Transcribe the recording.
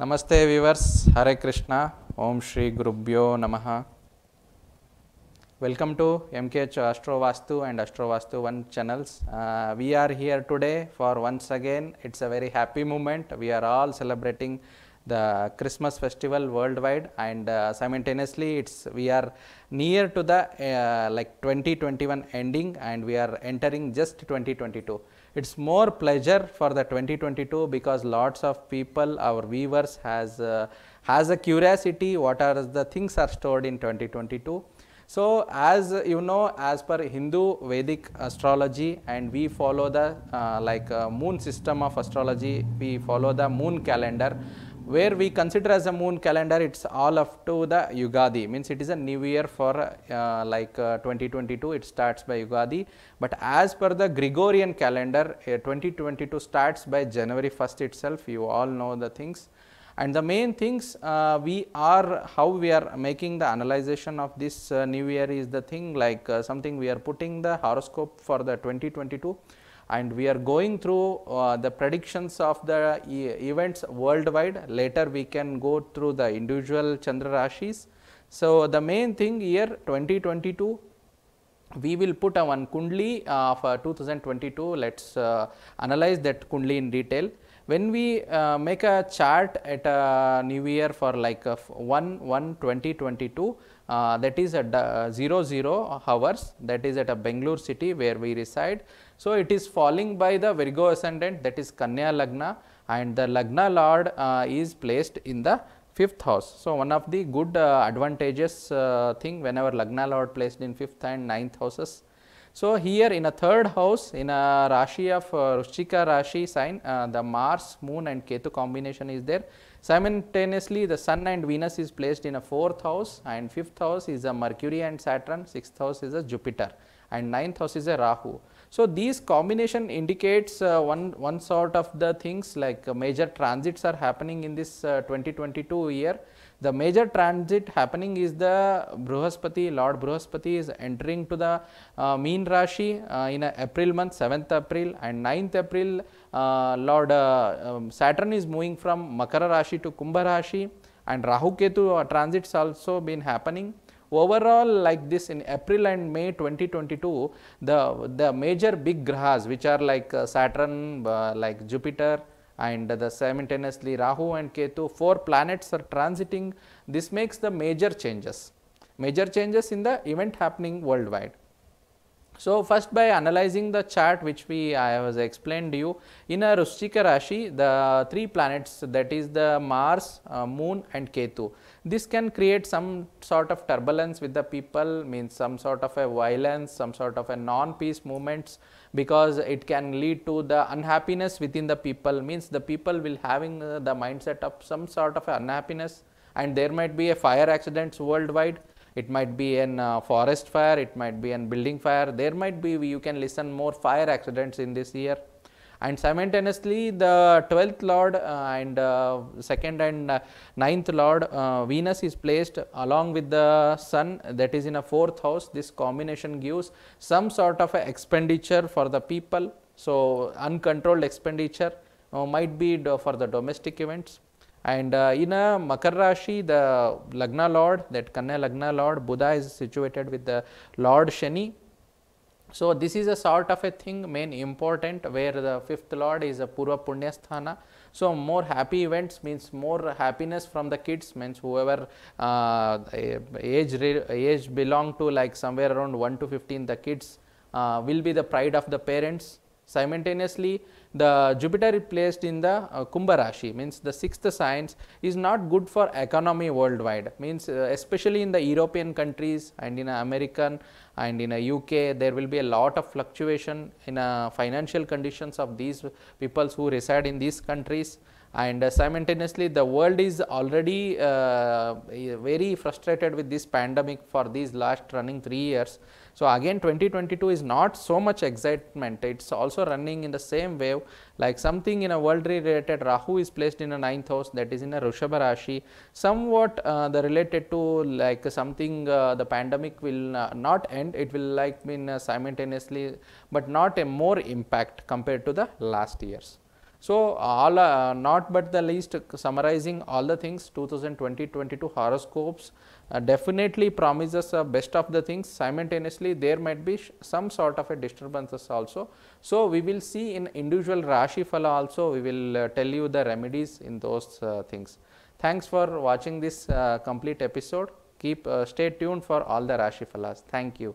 नमस्ते वीवर्स हरे कृष्णा ओम श्री गुरुभ्यो नमः welcome to M K H Astrovastu and Astrovastu one channels we are here today for once again it's a very happy moment we are all celebrating the Christmas festival worldwide and uh, simultaneously it's we are near to the uh, like 2021 ending and we are entering just 2022 it's more pleasure for the 2022 because lots of people our viewers has uh, has a curiosity what are the things are stored in 2022 so as you know as per hindu vedic astrology and we follow the uh, like uh, moon system of astrology we follow the moon calendar where we consider as a moon calendar it's all up to the yugadi means it is a new year for uh, like uh, 2022 it starts by yugadi but as per the gregorian calendar uh, 2022 starts by january 1st itself. You all know the things. And the main things uh, we are how we are making the analyzation of this uh, new year is the thing like uh, something we are putting the horoscope for the 2022 and we are going through uh, the predictions of the e events worldwide. Later we can go through the individual chandra rashis. So the main thing here 2022 we will put a one kundli of uh, 2022 let's uh, analyze that kundli in detail. When we uh, make a chart at a new year for like a 1 1 2022 uh, that is at uh, 0 0 hours. That is at a Bangalore city where we reside. So, it is falling by the Virgo ascendant that is Kanya Lagna and the Lagna Lord uh, is placed in the fifth house. So, one of the good uh, advantageous uh, thing whenever Lagna Lord placed in fifth and ninth houses. So, here in a third house in a Rashi of uh, Rushika Rashi sign uh, the Mars, Moon and Ketu combination is there. Simultaneously the Sun and Venus is placed in a fourth house and fifth house is a Mercury and Saturn, sixth house is a Jupiter and ninth house is a Rahu. So, these combination indicates uh, one, one sort of the things like uh, major transits are happening in this uh, 2022 year. The major transit happening is the Bruhaspati, Lord Bruhaspati is entering to the uh, Meen Rashi uh, in April month, 7th April and 9th April, uh, Lord um, Saturn is moving from Makara Rashi to Kumbha Rashi and Rahu Ketu transits also been happening overall like this in April and May 2022 the the major big grahas which are like uh, Saturn uh, like Jupiter and the simultaneously Rahu and Ketu four planets are transiting. This makes the major changes. Major changes in the event happening worldwide so, first by analyzing the chart which we I was explained to you in a Rushika Rashi the three planets that is the Mars, uh, Moon and Ketu. This can create some sort of turbulence with the people means some sort of a violence, some sort of a non-peace movements because it can lead to the unhappiness within the people means the people will having uh, the mindset of some sort of unhappiness and there might be a fire accidents worldwide it might be an uh, forest fire, it might be an building fire, there might be you can listen more fire accidents in this year. And simultaneously the 12th lord uh, and uh, second and uh, ninth lord uh, Venus is placed along with the sun that is in a fourth house. This combination gives some sort of a expenditure for the people. So, uncontrolled expenditure uh, might be for the domestic events and uh, in a Makar Rashi, the Lagna Lord, that Kanya Lagna Lord, Budha is situated with the Lord Shani. So, this is a sort of a thing main important where the fifth Lord is a Purva Punya Sthana. So, more happy events means more happiness from the kids means whoever uh, age, age belong to like somewhere around 1 to 15 the kids uh, will be the pride of the parents. Simultaneously, the Jupiter placed in the uh, Kumbha Rashi means the sixth signs is not good for economy worldwide. Means uh, especially in the European countries and in American and in a UK there will be a lot of fluctuation in a financial conditions of these peoples who reside in these countries and uh, simultaneously the world is already uh, very frustrated with this pandemic for these last running 3 years. So, again 2022 is not so much excitement, it is also running in the same wave like something in a world related Rahu is placed in a ninth house that is in a Rishabha Rashi, somewhat uh, the related to like something uh, the pandemic will uh, not end, it will like mean simultaneously, but not a more impact compared to the last years. So, all uh, not but the least summarizing all the things 2020-22 horoscopes uh, definitely promises a best of the things simultaneously there might be some sort of a disturbances also. So, we will see in individual Rashi Phala also we will uh, tell you the remedies in those uh, things. Thanks for watching this uh, complete episode. Keep uh, stay tuned for all the Rashi Phalas. Thank you.